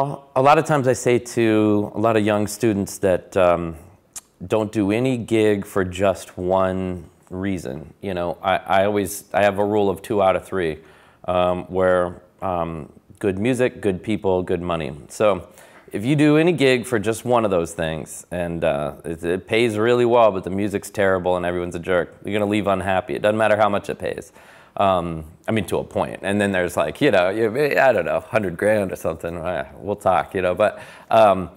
Well, a lot of times I say to a lot of young students that um, don't do any gig for just one reason. You know, I, I always I have a rule of two out of three, um, where um, good music, good people, good money. So if you do any gig for just one of those things and uh, it, it, pays really well, but the music's terrible and everyone's a jerk, you're gonna leave unhappy. It doesn't matter how much it pays. Um, I mean, to a point. And then there's like, you know, I don't know, 100 grand or something. Eh, we'll talk, you know. But um,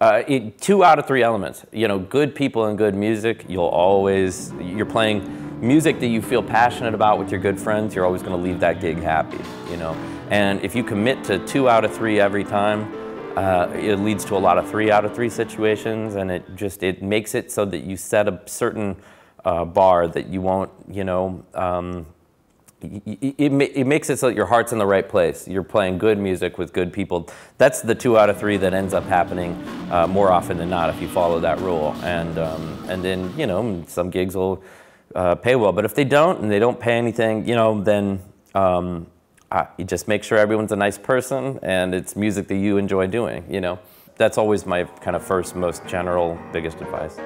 uh, it, two out of three elements. You know, good people and good music, you'll always, you're playing music that you feel passionate about with your good friends, you're always going to leave that gig happy, you know. And if you commit to two out of three every time, uh, it leads to a lot of three out of three situations, and it just it makes it so that you set a certain uh, bar that you won't, you know. Um, it, it, makes it so that your heart's in the right place. You're playing good music with good people. That's the two out of three that ends up happening uh, more often than not if you follow that rule. And um, and then you know some gigs will uh, pay well, but if they don't and they don't pay anything, you know, then um, uh, you just make sure everyone's a nice person and it's music that you enjoy doing. You know, that's always my kind of first, most general, biggest advice.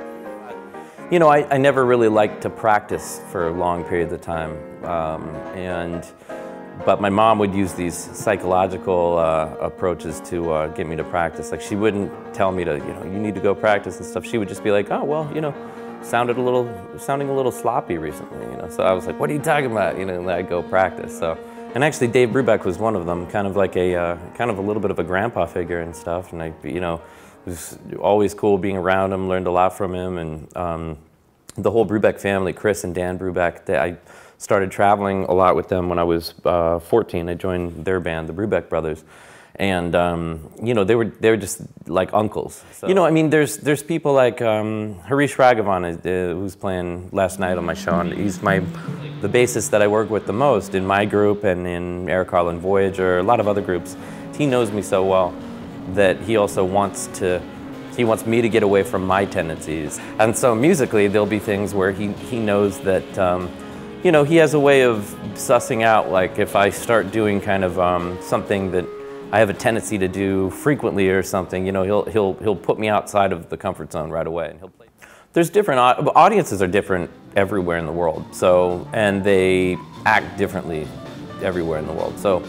You know, I, I never really liked to practice for long periods of time. Um, and, but my mom would use these psychological uh, approaches to uh, get me to practice. Like she wouldn't tell me to, you know, you need to go practice and stuff. She would just be like, oh, well, you know, sounded a little, sounding a little sloppy recently, you know. So I was like, what are you talking about? You know, and I'd go practice. So, and actually Dave Brubeck was one of them, kind of like a, uh, kind of a little bit of a grandpa figure and stuff. And I, you know, it was always cool being around him, learned a lot from him, and um, the whole Brubeck family, Chris and Dan Brubeck, they, I started traveling a lot with them when I was uh, 14. I joined their band, the Brubeck Brothers. And um, you know they were they were just like uncles. So. You know I mean there's there's people like um, Harish Raghavan uh, who's playing last night on my show and he's my the bassist that I work with the most in my group and in Eric Harland Voyager a lot of other groups. He knows me so well that he also wants to he wants me to get away from my tendencies. And so musically, there'll be things where he, he knows that, um, you know, he has a way of sussing out, like if I start doing kind of um, something that I have a tendency to do frequently or something, you know, he'll, he'll, he'll put me outside of the comfort zone right away. And he'll play. There's different, audiences are different everywhere in the world. So, and they act differently everywhere in the world. So,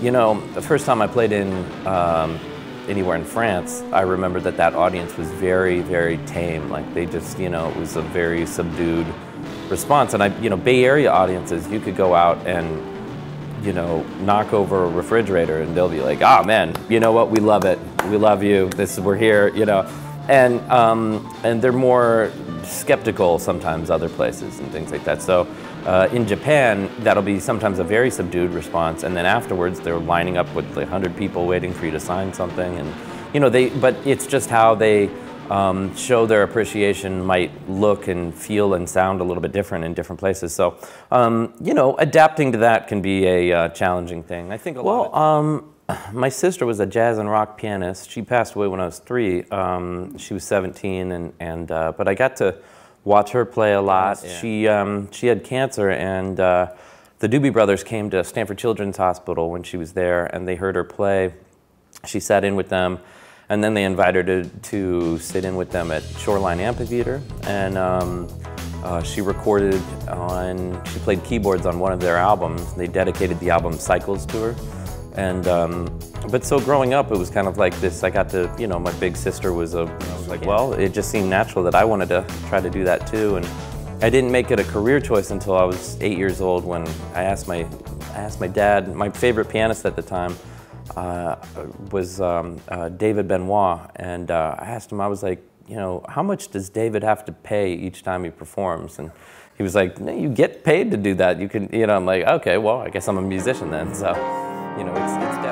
you know, the first time I played in um, anywhere in France, I remember that that audience was very, very tame. Like they just, you know, it was a very subdued response. And I, you know, Bay Area audiences, you could go out and, you know, knock over a refrigerator and they'll be like, oh man, you know what, we love it. We love you. This we're here, you know. And, um, and they're more skeptical sometimes other places and things like that. So uh, in Japan, that'll be sometimes a very subdued response, and then afterwards they're lining up with like 100 people waiting for you to sign something, and you know they. But it's just how they um, show their appreciation might look and feel and sound a little bit different in different places. So um, you know, adapting to that can be a uh, challenging thing. I think a well, lot. Um, my sister was a jazz and rock pianist. She passed away when I was three. Um, she was 17, and, and uh, but I got to watch her play a lot. Yeah. She, um, she had cancer, and uh, the Doobie Brothers came to Stanford Children's Hospital when she was there, and they heard her play. She sat in with them, and then they invited her to, to sit in with them at Shoreline Amphitheater, and um, uh, she recorded on, she played keyboards on one of their albums. They dedicated the album Cycles to her. And um, but so growing up, it was kind of like this. I got to, you know, my big sister was a. I was like, well, it just seemed natural that I wanted to try to do that too. And I didn't make it a career choice until I was eight years old when I asked my, I asked my dad. My favorite pianist at the time uh, was um, uh, David Benoit, and uh, I asked him. I was like, you know, how much does David have to pay each time he performs? And he was like, no, you get paid to do that. You can, you know. I'm like, okay, well, I guess I'm a musician then. So you know, it's, it's